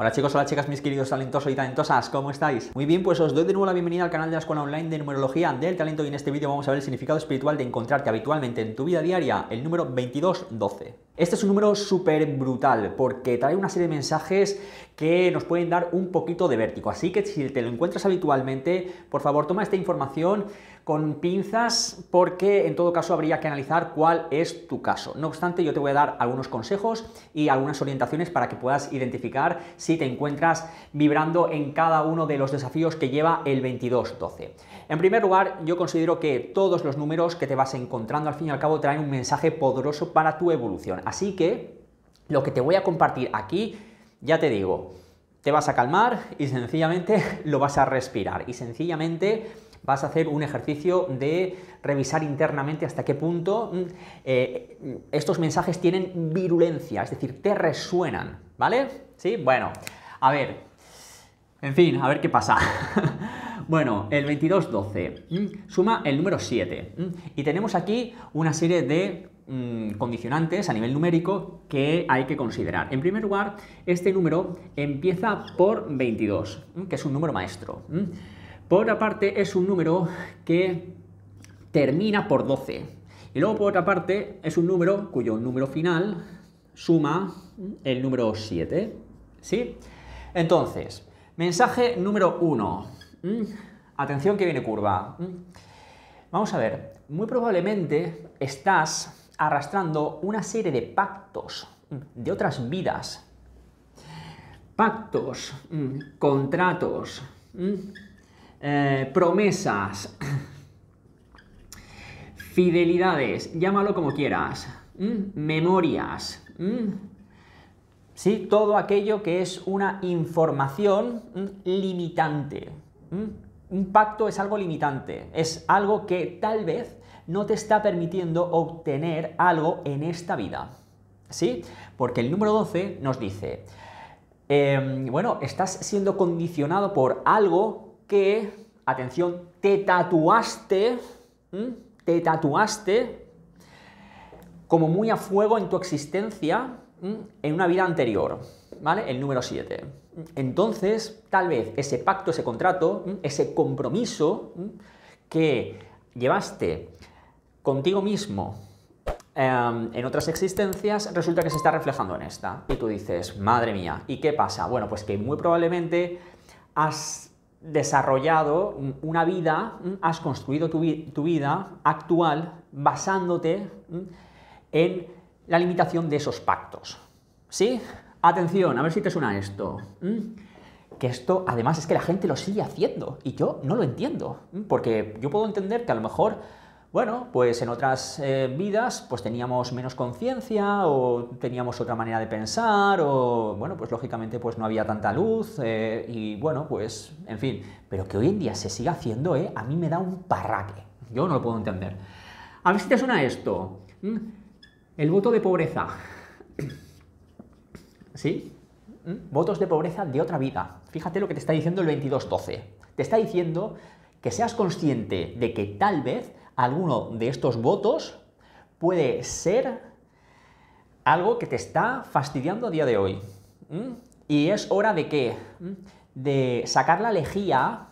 Hola chicos, hola chicas, mis queridos talentosos y talentosas, ¿cómo estáis? Muy bien, pues os doy de nuevo la bienvenida al canal de la Escuela Online de Numerología del Talento y en este vídeo vamos a ver el significado espiritual de encontrarte habitualmente en tu vida diaria, el número 2212. Este es un número súper brutal porque trae una serie de mensajes que nos pueden dar un poquito de vértigo, así que si te lo encuentras habitualmente, por favor toma esta información con pinzas porque en todo caso habría que analizar cuál es tu caso. No obstante, yo te voy a dar algunos consejos y algunas orientaciones para que puedas identificar si te encuentras vibrando en cada uno de los desafíos que lleva el 2212. En primer lugar, yo considero que todos los números que te vas encontrando al fin y al cabo traen un mensaje poderoso para tu evolución. Así que lo que te voy a compartir aquí, ya te digo, te vas a calmar y sencillamente lo vas a respirar y sencillamente vas a hacer un ejercicio de revisar internamente hasta qué punto mm, eh, estos mensajes tienen virulencia, es decir, te resuenan, ¿vale? Sí, bueno, a ver, en fin, a ver qué pasa. Bueno, el 2212 mm, suma el número 7 mm, y tenemos aquí una serie de condicionantes a nivel numérico que hay que considerar. En primer lugar, este número empieza por 22, que es un número maestro. Por otra parte, es un número que termina por 12. Y luego, por otra parte, es un número cuyo número final suma el número 7. ¿Sí? Entonces, mensaje número 1. Mm, atención que viene curva. Mm. Vamos a ver, muy probablemente estás arrastrando una serie de pactos mm, de otras vidas. Pactos, contratos, eh, promesas, fidelidades, llámalo como quieras, memorias, ¿sí? todo aquello que es una información limitante. Un pacto es algo limitante, es algo que tal vez no te está permitiendo obtener algo en esta vida. ¿Sí? Porque el número 12 nos dice, em, bueno, estás siendo condicionado por algo que, atención, te tatuaste, te tatuaste como muy a fuego en tu existencia en una vida anterior, ¿vale? El número 7. Entonces, tal vez ese pacto, ese contrato, ese compromiso que llevaste contigo mismo em, en otras existencias, resulta que se está reflejando en esta. Y tú dices, madre mía, ¿y qué pasa? Bueno, pues que muy probablemente has desarrollado una vida, has construido tu, vida actual basándote en la limitación de esos pactos. ¿Sí? Atención, a ver si te suena esto. Que esto, además, es que la gente lo sigue haciendo y yo no lo entiendo. Porque yo puedo entender que a lo mejor bueno, pues en otras eh, vidas pues teníamos menos conciencia o teníamos otra manera de pensar o, bueno, pues lógicamente pues no había tanta luz eh, y, bueno, pues, en fin, pero que hoy en día se siga haciendo, ¿eh? A mí me da un parraque, yo no lo puedo entender. A ver si te suena esto, el voto de pobreza, ¿sí? Votos de pobreza de otra vida. Fíjate lo que te está diciendo el 2212. Te está diciendo que seas consciente de que tal vez alguno de estos votos puede ser algo que te está fastidiando a día de hoy. Y es hora de qué? De sacar la lejía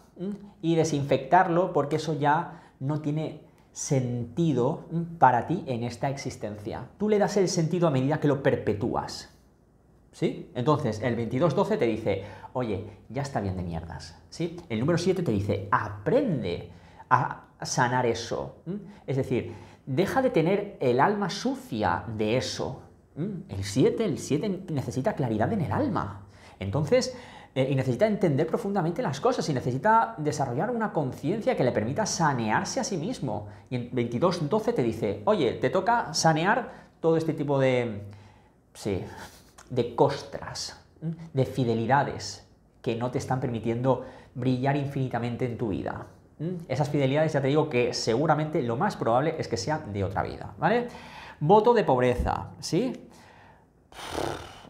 y desinfectarlo porque eso ya no tiene sentido para ti en esta existencia. Tú le das el sentido a medida que lo perpetúas. ¿Sí? Entonces, el 2212 te dice, oye, ya está bien de mierdas. ¿Sí? El número 7 te dice, aprende a sanar eso. Es decir, deja de tener el alma sucia de eso. El 7, el 7 necesita claridad en el alma. Entonces, eh, y necesita entender profundamente las cosas y necesita desarrollar una conciencia que le permita sanearse a sí mismo. Y en 22.12 te dice, oye, te toca sanear todo este tipo de, sí, de costras, de fidelidades que no te están permitiendo brillar infinitamente en tu vida. Esas fidelidades ya te digo que seguramente lo más probable es que sean de otra vida, ¿vale? Voto de pobreza, ¿sí?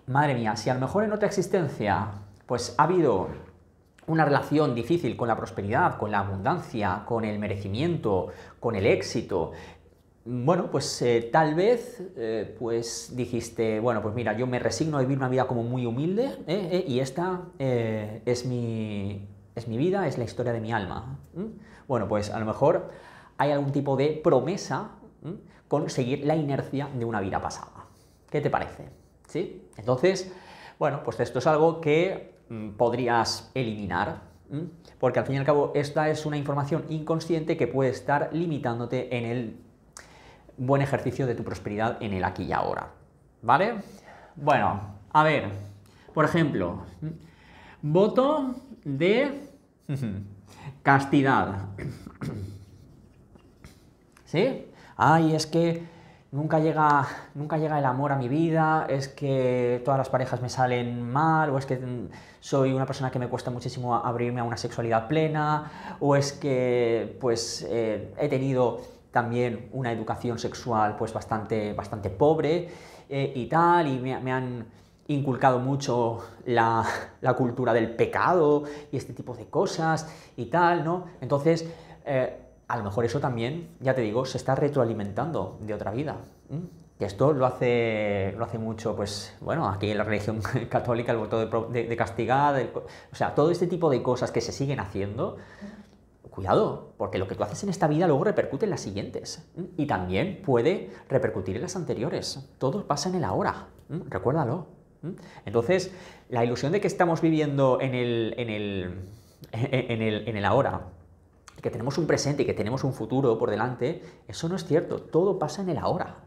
Madre mía, si a lo mejor en otra existencia pues ha habido una relación difícil con la prosperidad, con la abundancia, con el merecimiento, con el éxito, bueno, pues eh, tal vez eh, pues dijiste, bueno, pues mira, yo me resigno a vivir una vida como muy humilde ¿eh? y esta es, mi, es mi vida, es la historia de mi alma. Bueno, pues a lo mejor hay algún tipo de promesa con seguir la inercia de una vida pasada. ¿Qué te parece? ¿Sí? Entonces, bueno, pues esto es algo que mm, podrías eliminar, porque al fin y al cabo esta es una información inconsciente que puede estar limitándote en el buen ejercicio de tu prosperidad en el aquí y ahora. ¿Vale? Bueno, a ver, por ejemplo, voto de castidad. ¿Sí? Ay, es que nunca llega, nunca llega el amor a mi vida, es que todas las parejas me salen mal, o es que soy una persona que me cuesta muchísimo abrirme a una sexualidad plena, o es que pues eh, he tenido también una educación sexual pues bastante, bastante pobre eh, y tal, y me, han inculcado mucho la, cultura del pecado y este tipo de cosas y tal, ¿no? Entonces, eh, a lo mejor eso también, ya te digo, se está retroalimentando de otra vida. Y esto lo hace, lo hace mucho, pues, bueno, aquí en la religión católica, el voto de, de, castigar, o sea, todo este tipo de cosas que se siguen haciendo, Cuidado, porque lo que tú haces en esta vida luego repercute en las siguientes. Y también puede repercutir en las anteriores. Todo pasa en el ahora. Recuérdalo. Entonces, la ilusión de que estamos viviendo en el, en el, en el, en el ahora, que tenemos un presente y que tenemos un futuro por delante, eso no es cierto. Todo pasa en el ahora.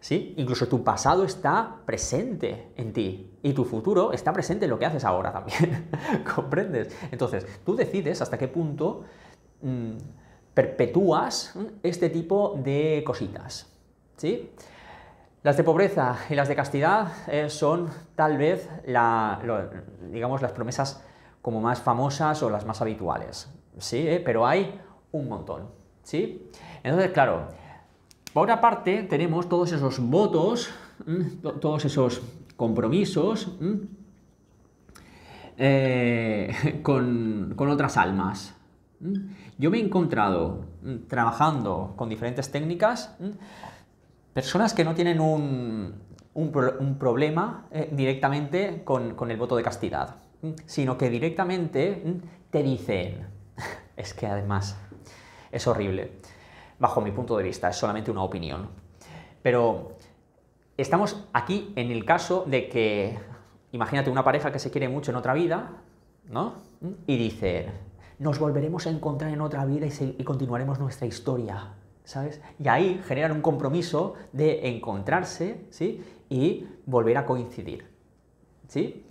¿Sí? Incluso tu pasado está presente en ti y tu futuro está presente en lo que haces ahora también. ¿Comprendes? Entonces, tú decides hasta qué punto mm, perpetúas este tipo de cositas. ¿sí? Las de pobreza y las de castidad eh, son tal vez las promesas como más famosas o las más habituales. ¿sí? Pero hay un montón. ¿sí? Entonces, claro, por otra parte, tenemos todos esos votos, todos esos compromisos eh, con, otras almas. Yo me he encontrado trabajando con diferentes técnicas personas que no tienen un, problema eh, directamente con, con, el voto de castidad, sino que directamente te dicen, es que además es horrible, bajo mi punto de vista, es solamente una opinión. Pero estamos aquí en el caso de que, imagínate una pareja que se quiere mucho en otra vida, ¿no? Y dice, nos volveremos a encontrar en otra vida y, continuaremos nuestra historia, ¿sabes? Y ahí generan un compromiso de encontrarse, ¿sí? Y volver a coincidir, ¿sí?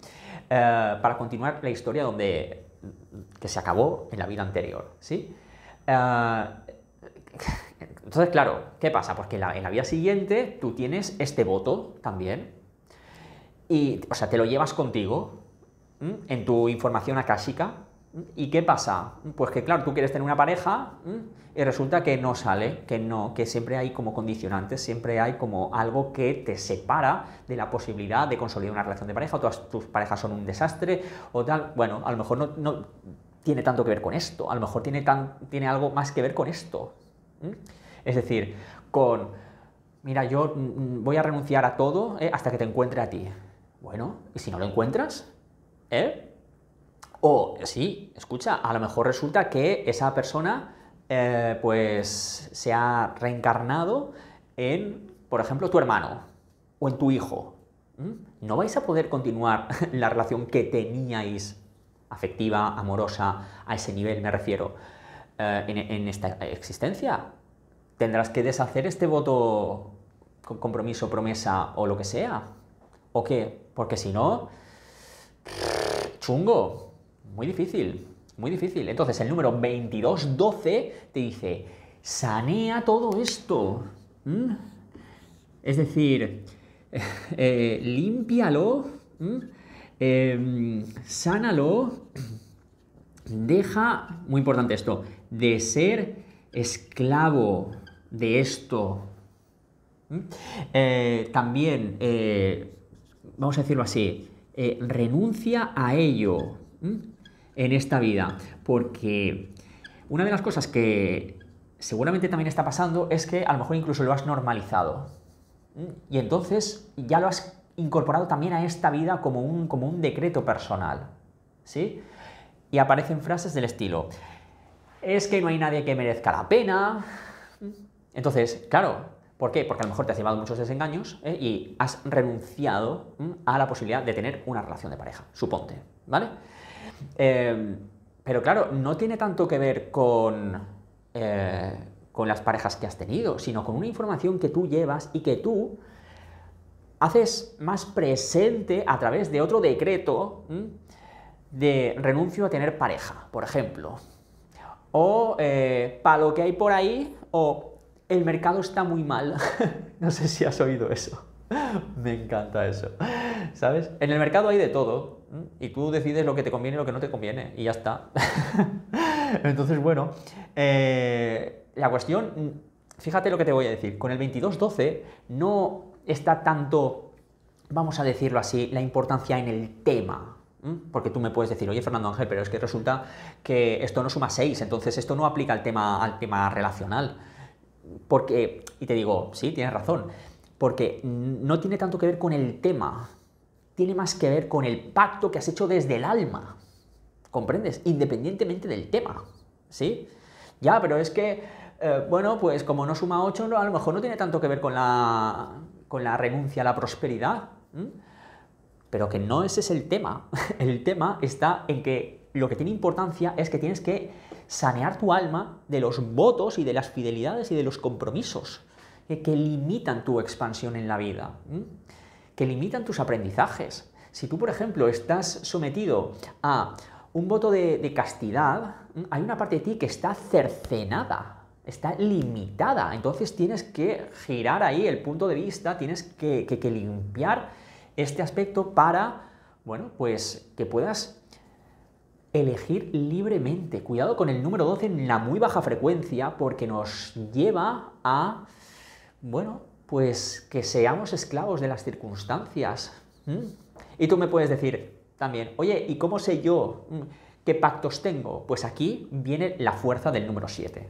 Eh, para continuar la historia donde que se acabó en la vida anterior, ¿sí? Eh, entonces, claro, ¿qué pasa? Porque en la, vida siguiente tú tienes este voto también, y, o sea, te lo llevas contigo en tu información akáshica. ¿Y qué pasa? Pues que, claro, tú quieres tener una pareja y resulta que no sale, que no, que siempre hay como condicionantes, siempre hay como algo que te separa de la posibilidad de consolidar una relación de pareja, o todas tus parejas son un desastre, o tal. Bueno, a lo mejor no, no tiene tanto que ver con esto, a lo mejor tiene, tan, tiene algo más que ver con esto. Es decir, con, mira, yo mm, voy a renunciar a todo eh, hasta que te encuentre a ti. Bueno, ¿y si no lo encuentras? ¿Eh? O, sí, escucha, a lo mejor resulta que esa persona eh, pues se ha reencarnado en, por ejemplo, tu hermano o en tu hijo. No vais a poder continuar la relación que teníais afectiva, amorosa, a ese nivel me refiero, eh, en, esta existencia. Tendrás que deshacer este voto, compromiso, promesa o lo que sea. ¿O qué? Porque si no, chungo, muy difícil, muy difícil. Entonces el número 2212 te dice, sanea todo esto. Es decir, eh, límpialo, em, sánalo, deja, muy importante esto, de ser esclavo de esto. ¿Mm? Eh, también, eh, vamos a decirlo así, eh, renuncia a ello en esta vida, porque una de las cosas que seguramente también está pasando es que a lo mejor incluso lo has normalizado. Y entonces ya lo has incorporado también a esta vida como un, como un decreto personal. ¿Sí? Y aparecen frases del estilo, es que no hay nadie que merezca la pena. Entonces, claro, ¿por qué? Porque a lo mejor te has llevado muchos desengaños ¿eh? y has renunciado a la posibilidad de tener una relación de pareja, suponte, ¿vale? Em, pero claro, no tiene tanto que ver con, eh, con las parejas que has tenido, sino con una información que tú llevas y que tú haces más presente a través de otro decreto de renuncio a tener pareja, por ejemplo. O eh, para lo que hay por ahí, o el mercado está muy mal. no sé si has oído eso. Me encanta eso. ¿Sabes? En el mercado hay de todo y tú decides lo que te conviene y lo que no te conviene y ya está. Entonces, bueno, eh, la cuestión, fíjate lo que te voy a decir, con el 2212 no está tanto, vamos a decirlo así, la importancia en el tema, porque tú me puedes decir, oye Fernando Ángel, pero es que resulta que esto no suma 6, entonces esto no aplica al tema, al tema relacional. Porque, y te digo, sí, tienes razón, porque no tiene tanto que ver con el tema, tiene más que ver con el pacto que has hecho desde el alma. ¿Comprendes? Independientemente del tema. ¿Sí? Ya, pero es que, eh, bueno, pues como no suma 8, a lo mejor no tiene tanto que ver con la, con la renuncia a la prosperidad. Pero que no ese es el tema. El tema está en que lo que tiene importancia es que tienes que sanear tu alma de los votos y de las fidelidades y de los compromisos que limitan tu expansión en la vida, que limitan tus aprendizajes. Si tú, por ejemplo, estás sometido a un voto de, castidad, hay una parte de ti que está cercenada, está limitada. Entonces tienes que girar ahí el punto de vista, tienes que, que limpiar este aspecto para, bueno, pues que puedas elegir libremente. Cuidado con el número 12 en la muy baja frecuencia porque nos lleva a, bueno, pues que seamos esclavos de las circunstancias. Y tú me puedes decir también, oye, ¿y cómo sé yo qué pactos tengo? Pues aquí viene la fuerza del número 7.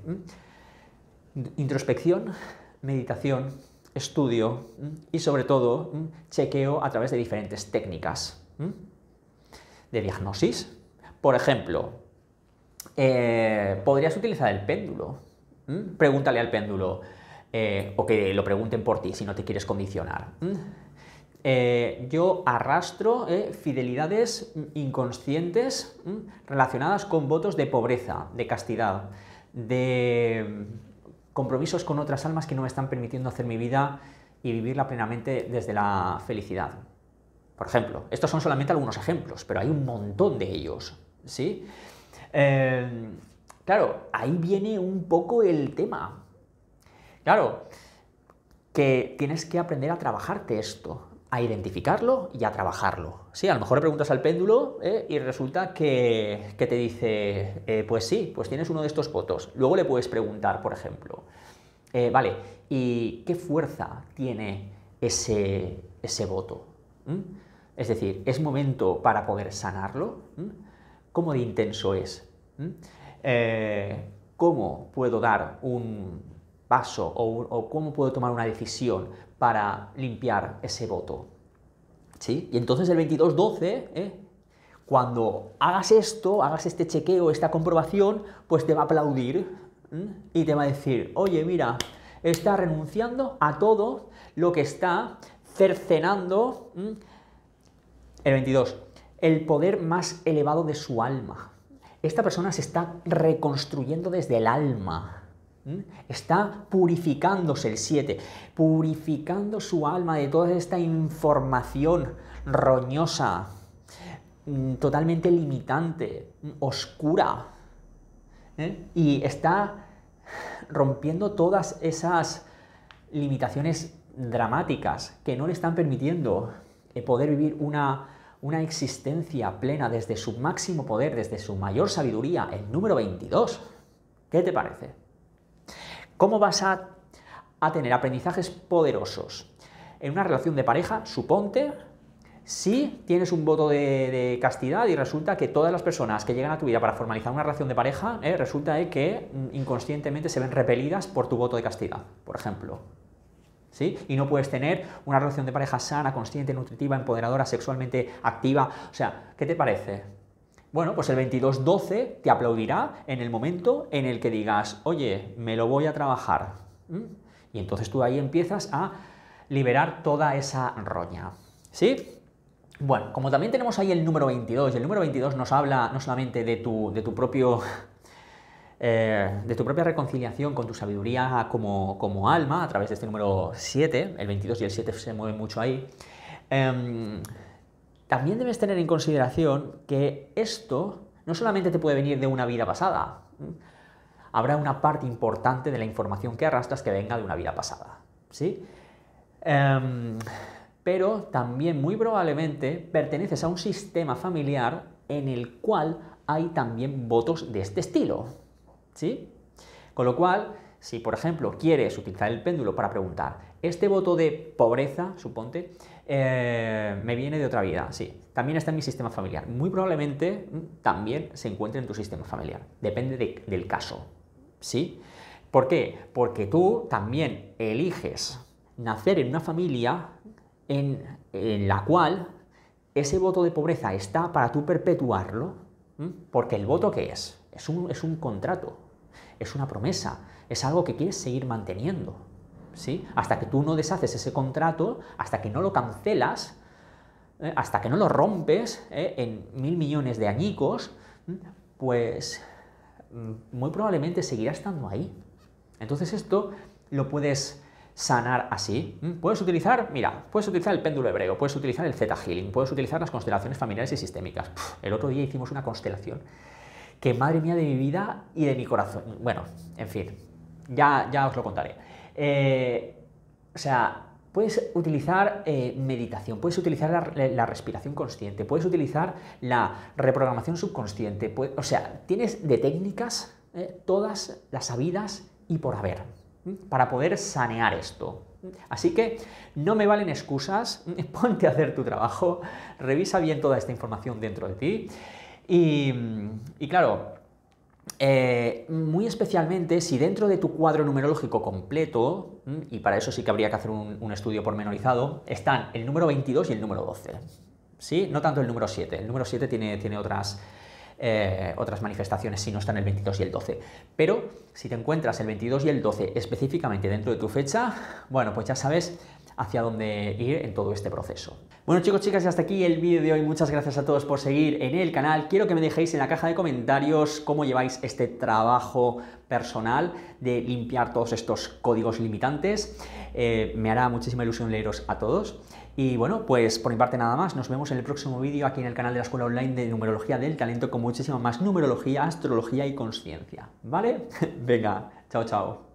Introspección, meditación, estudio y sobre todo chequeo a través de diferentes técnicas de diagnosis. Por ejemplo, eh, podrías utilizar el péndulo. Pregúntale al péndulo eh, o que lo pregunten por ti si no te quieres condicionar. Eh, yo arrastro fidelidades inconscientes relacionadas con votos de pobreza, de castidad, de compromisos con otras almas que no me están permitiendo hacer mi vida y vivirla plenamente desde la felicidad. Por ejemplo, estos son solamente algunos ejemplos, pero hay un montón de ellos, ¿sí? Eh, claro, ahí viene un poco el tema. Claro, que tienes que aprender a trabajarte esto a identificarlo y a trabajarlo. Sí, a lo mejor le preguntas al péndulo ¿eh? y resulta que, te dice, eh, pues sí, pues tienes uno de estos votos. Luego le puedes preguntar, por ejemplo, eh, vale, ¿y qué fuerza tiene ese, ese voto? ¿Mm? Es decir, ¿es momento para poder sanarlo? ¿Mm? ¿Cómo de intenso es? ¿Mm? ¿Cómo puedo dar un paso o cómo puedo tomar una decisión para limpiar ese voto. ¿Sí? Y entonces el 22.12, ¿eh? cuando hagas esto, hagas este chequeo, esta comprobación, pues te va a aplaudir y te va a decir, oye, mira, está renunciando a todo lo que está cercenando el 22, el poder más elevado de su alma. Esta persona se está reconstruyendo desde el alma. ¿Mm? Está purificándose el 7, purificando su alma de toda esta información roñosa, mm, totalmente limitante, mm, oscura. ¿eh? Y está rompiendo todas esas limitaciones dramáticas que no le están permitiendo eh, poder vivir una, una existencia plena desde su máximo poder, desde su mayor sabiduría, el número 22. ¿Qué te parece? ¿Cómo vas a, tener aprendizajes poderosos? En una relación de pareja, suponte, Si tienes un voto de, castidad y resulta que todas las personas que llegan a tu vida para formalizar una relación de pareja, eh, resulta eh, que mm, inconscientemente se ven repelidas por tu voto de castidad, por ejemplo. ¿Sí? Y no puedes tener una relación de pareja sana, consciente, nutritiva, empoderadora, sexualmente activa. O sea, ¿qué te parece? Bueno, pues el 22-12 te aplaudirá en el momento en el que digas, oye, me lo voy a trabajar. Y entonces tú ahí empiezas a liberar toda esa roña. ¿Sí? Bueno, como también tenemos ahí el número 22, y el número 22 nos habla no solamente de tu, de tu propio... Eh, de tu propia reconciliación con tu sabiduría como, alma, a través de este número 7, el 22 y el 7 se mueven mucho ahí, em, también debes tener en consideración que esto no solamente te puede venir de una vida pasada, habrá una parte importante de la información que arrastras que venga de una vida pasada. ¿sí? Em, pero también muy probablemente perteneces a un sistema familiar en el cual hay también votos de este estilo. ¿Sí? Con lo cual, si por ejemplo quieres utilizar el péndulo para preguntar, ¿este voto de pobreza, suponte, eh, me viene de otra vida? Sí, también está en mi sistema familiar. Muy probablemente también se encuentre en tu sistema familiar. Depende del caso. ¿Sí? ¿Por qué? Porque tú también eliges nacer en una familia en, la cual ese voto de pobreza está para tú perpetuarlo, porque el voto ¿qué es? Es un, es un contrato, es una promesa, es algo que quieres seguir manteniendo. ¿sí? Hasta que tú no deshaces ese contrato, hasta que no lo cancelas, ¿eh? hasta que no lo rompes ¿eh? en mil millones de añicos, pues mm, muy probablemente seguirá estando ahí. Entonces esto lo puedes sanar así. Puedes utilizar, mira, puedes utilizar el péndulo hebreo, puedes utilizar el Zeta Healing, puedes utilizar las constelaciones familiares y sistémicas. el otro día hicimos una constelación que, madre mía, de mi vida y de mi corazón. Bueno, en fin, ya, ya os lo contaré. Eh, o sea, puedes utilizar eh, meditación, puedes utilizar la, respiración consciente, puedes utilizar la reprogramación subconsciente, o sea, tienes de técnicas eh, todas las sabidas y por haber para poder sanear esto. Así que no me valen excusas, ponte a hacer tu trabajo, revisa bien toda esta información dentro de ti y, claro, eh, muy especialmente si dentro de tu cuadro numerológico completo, y para eso sí que habría que hacer un, estudio pormenorizado, están el número 22 y el número 12. ¿Sí? No tanto el número 7. El número 7 tiene, tiene otras, eh, otras manifestaciones si no están el 22 y el 12. Pero si te encuentras el 22 y el 12 específicamente dentro de tu fecha, bueno, pues ya sabes hacia dónde ir en todo este proceso. Bueno chicos, chicas, y hasta aquí el vídeo de hoy. Muchas gracias a todos por seguir en el canal. Quiero que me dejéis en la caja de comentarios cómo lleváis este trabajo personal de limpiar todos estos códigos limitantes. Eh, me hará muchísima ilusión leeros a todos. Y bueno, pues por mi parte nada más, nos vemos en el próximo vídeo aquí en el canal de la Escuela Online de Numerología del Talento con muchísima más numerología, astrología y conciencia, ¿vale? Venga, chao, chao.